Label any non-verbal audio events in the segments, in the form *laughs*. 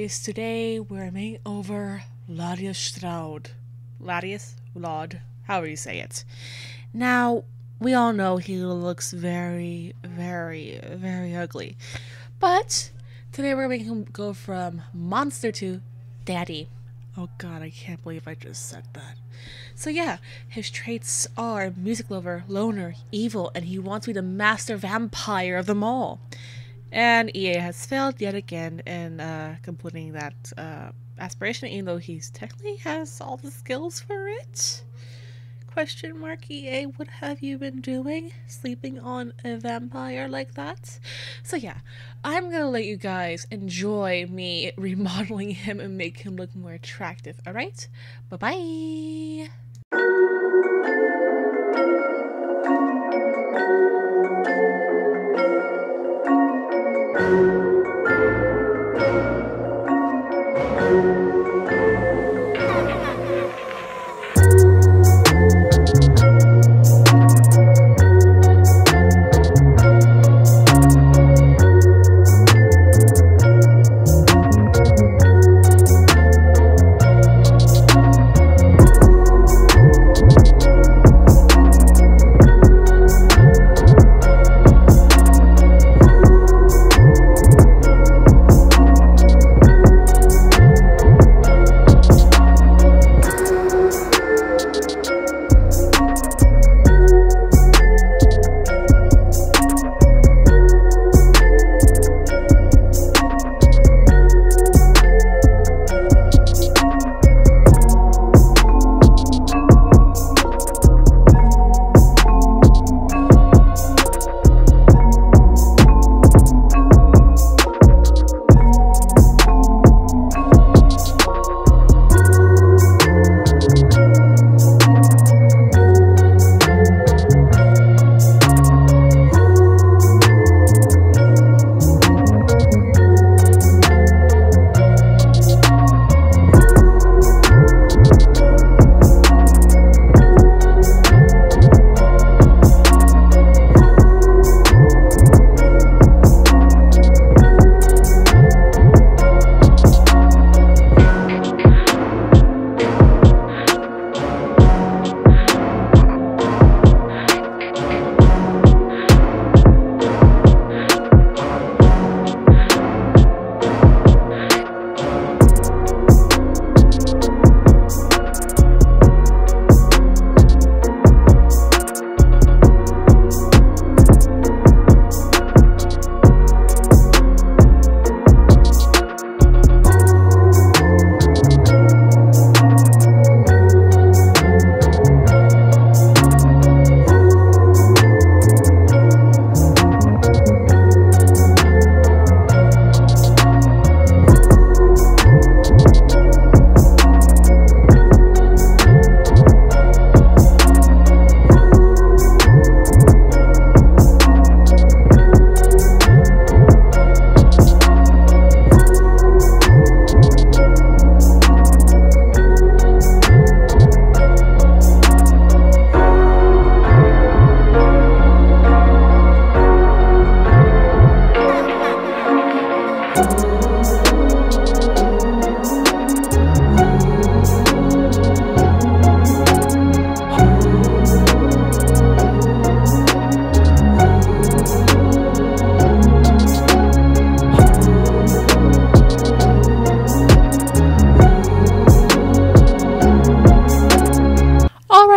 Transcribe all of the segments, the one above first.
guys, today we're making over Ladius Straud. Ladius? Laud, however you say it. Now, we all know he looks very, very, very ugly. But today we're making him go from monster to daddy. Oh god, I can't believe I just said that. So yeah, his traits are music lover, loner, evil, and he wants to be the master vampire of them all. And EA has failed yet again in uh, completing that uh, aspiration, even though he's technically has all the skills for it. Question mark EA, what have you been doing? Sleeping on a vampire like that? So yeah, I'm gonna let you guys enjoy me *laughs* remodeling him and make him look more attractive, alright? Bye bye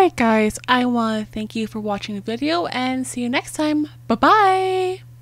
Alright guys, I want to thank you for watching the video and see you next time. Bye bye!